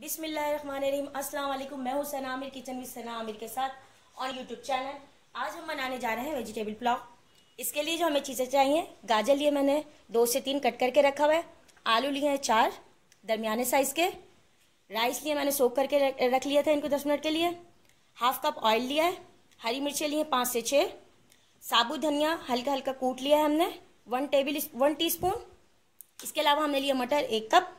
बिस्मिल्लाहिर्रहमानिर्रहीम। अस्सलाम मैं हूँ सना आमिर, किचन विद सना आमिर के साथ ऑन यूट्यूब चैनल आज हम बनाने जा रहे हैं वेजिटेबल पुलाव इसके लिए जो हमें चीज़ें चाहिए, गाजर लिए मैंने, दो से तीन कट करके रखा हुआ है। आलू लिए हैं चार, दरमियाने साइज़ के। राइस लिए मैंने सोख करके रख लिया था इनको दस मिनट के लिए। हाफ़ कप ऑयल लिया है। हरी मिर्चें लिए पाँच से छः साबुत धनिया, हल्का हल्का कूट लिया है हमने। वन टेबल वन टी इसके अलावा हमने लिया मटर एक कप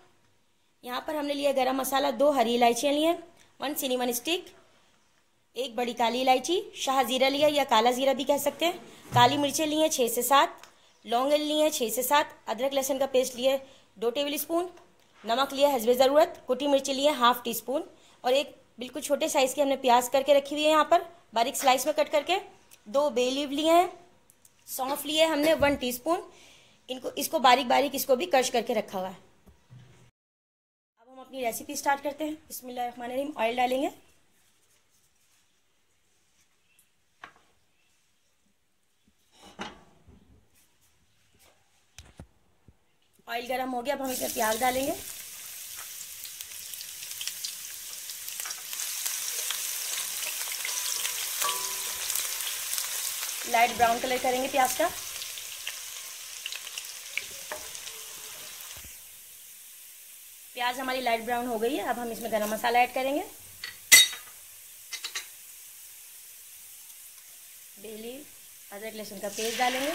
यहाँ पर हमने लिया गरम मसाला, दो हरी इलायचियाँ लिए वन सिनेमन स्टिक एक बड़ी काली इलायची, शाह ज़ीरा लिया या काला ज़ीरा भी कह सकते हैं। काली मिर्चें लिए छः से सात, लौंग लिए छः से सात, अदरक लहसुन का पेस्ट लिए दो टेबल स्पून नमक लिया हजबे ज़रूरत, कुटी मिर्ची लिए हाफ़ टी स्पून और एक बिल्कुल छोटे साइज़ की हमने प्याज करके रखी हुई है यहाँ पर, बारीक स्लाइस में कट करके, दो बे लीव लिए हैं, सौंफ लिए हमने वन टीस्पून इनको, इसको बारीक बारीक इसको भी क्रश करके रखा हुआ है। अपनी रेसिपी स्टार्ट करते हैं। बिस्मिल्लाहिर्रहमानिर्रहीम ऑयल डालेंगे। ऑयल गर्म हो गया, अब हम इसमें प्याज डालेंगे। लाइट ब्राउन कलर करेंगे प्याज का। प्याज हमारी लाइट ब्राउन हो गई है, अब हम इसमें गरम मसाला ऐड करेंगे। बेली अदरक लहसुन का पेस्ट डालेंगे।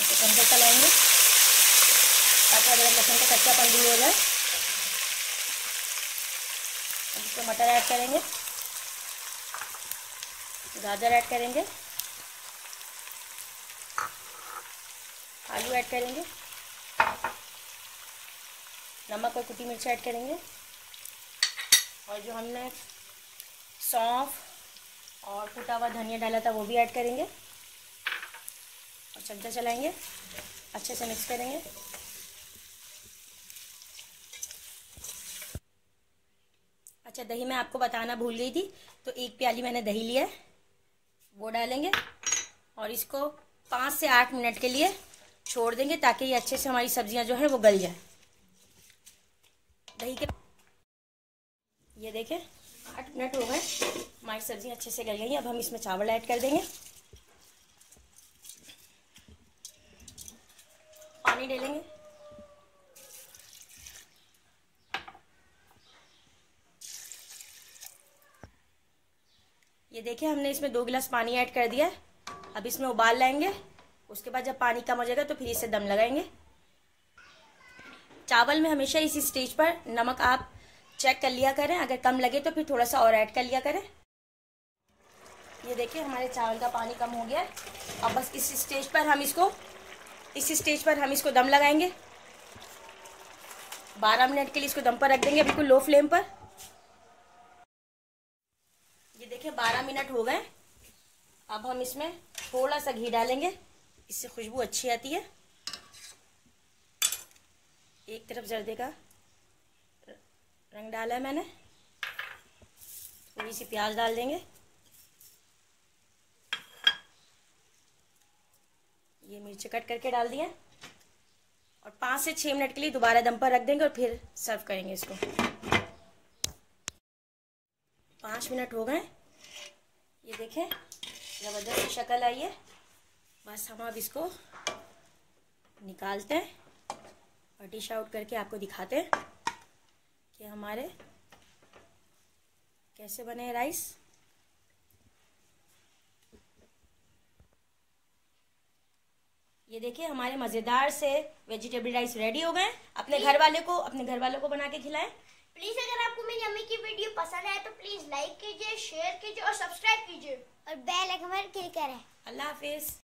इसे कम चलाएँगे ताकि अदरक लहसुन का कच्चा दूर हो जाए। अब इसको मटर ऐड करेंगे। गाजर ऐड करेंगे। आलू ऐड करेंगे। नमक और कुटी मिर्च ऐड करेंगे। और जो हमने सौंफ और कुटा हुआ धनिया डाला था, वो भी ऐड करेंगे। और चमचा चलाएँगे, अच्छे से मिक्स करेंगे। अच्छा दही मैं आपको बताना भूल गई थी तो एक प्याली मैंने दही लिया है, वो डालेंगे। और इसको पाँच से आठ मिनट के लिए छोड़ देंगे, ताकि ये अच्छे से हमारी सब्ज़ियाँ जो है, वो गल जाए। दही के ये देखें, आठ मिनट हो गए। हमारी सब्ज़ी अच्छे से गल गई अब हम इसमें चावल ऐड कर देंगे। पानी डालेंगे। ये देखिए हमने इसमें दो गिलास पानी ऐड कर दिया अब इसमें उबाल लाएँगे। उसके बाद जब पानी कम हो जाएगा तो फिर इसे दम लगाएँगे। चावल में हमेशा इसी स्टेज पर नमक आप चेक कर लिया करें। अगर कम लगे तो फिर थोड़ा सा और ऐड कर लिया करें। ये देखिए, हमारे चावल का पानी कम हो गया है। अब बस इस स्टेज पर हम इसको, इस स्टेज पर हम इसको दम लगाएँगे। बारह मिनट के लिए इसको दम पर रख देंगे, बिल्कुल लो फ्लेम पर। ये देखिए, बारह मिनट हो गए। अब हम इसमें थोड़ा सा घी डालेंगे। इससे खुशबू अच्छी आती है। एक तरफ़ जर्दे का रंग डाला है मैंने। थोड़ी सी प्याज डाल देंगे। ये मिर्च कट करके डाल दिए। और पाँच से छः मिनट के लिए दोबारा दम पर रख देंगे और फिर सर्व करेंगे इसको। पाँच मिनट हो गए। ये देखें, ज़बरदस्त शक्ल आई है। बस हम अब इसको निकालते हैं। और डिश आउट करके आपको दिखाते हैं कि हमारे कैसे बने राइस ये देखिए हमारे मज़ेदार से वेजिटेबल राइस रेडी हो गए। अपने घर वाले को अपने घर वालों को बना के खिलाएँ। प्लीज़ अगर आपको मेरी अम्मी की वीडियो पसंद आए तो प्लीज़ लाइक कीजिए शेयर कीजिए और सब्सक्राइब कीजिए। और बेल आइकन पर क्लिक करें। अल्लाह हाफिज़।